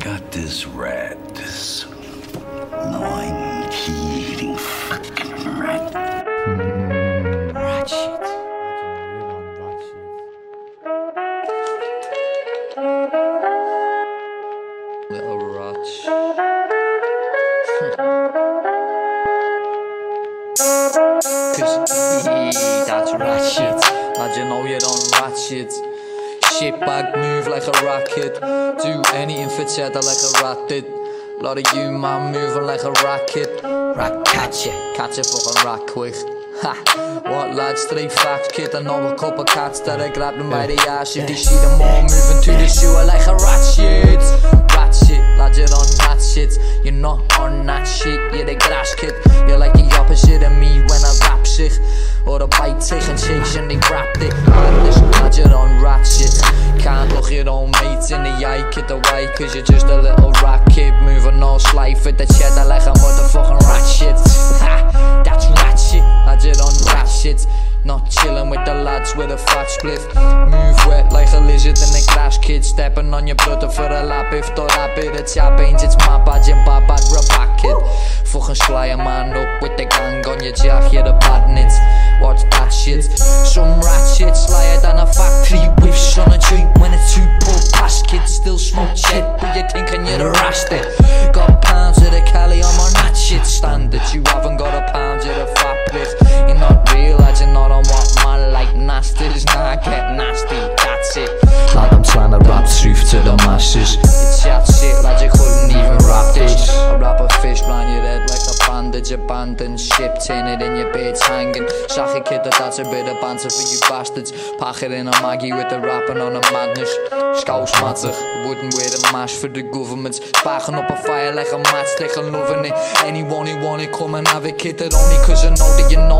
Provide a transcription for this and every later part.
got this rat, this gnawing, key-eating fucking rat. rat shit. Little rats. Cause he, that's rat shit. You know you don't rat shit. Shit bag move like a rocket. Do anything for cheddar like a rat did. Lot of you man moving like a racket. Rat catch ya, catch a fucking rat quick. Ha! What lads, three facts, kid. I know a couple cats that I grab them by the ass. If they see them all moving to the sewer like a rat shit. Shit, lads, you're on rat shit. You're not on that shit, you're the grass kid. You're like the opposite of me when I rap shit. Or a bite taking chase and they wrapped it. Madness, lads, you're on rat shit. Can't look your own mates in the eye, kid away, cause you're just a little rat kid. Moving all slight with the cheddar like a motherfucking rat shit. Ha! That's rat shit, Not chilling with the lads with a fat spliff. Move wet like a lizard in the grass, kid. Stepping on your brother for a lap. If the rap it, it's your pains, it's my bad, your bad, bad, rap kid. Fucking sly a man up with the gang on your jack, you're the badness. Watch that shit. Some rat shit, slyer than a factory with son abandoned ship, tinted in your beds hanging. Ik it that that's a bit of banter for you bastards. Pak it in a Maggie with the rapping on a madness. Skousmatig, wouldn't wear the mash for the government. Spargen op a fire like a match, tegen loving it. Anyone who want it, come and have it, kid. That only cause I know that you know,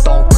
don't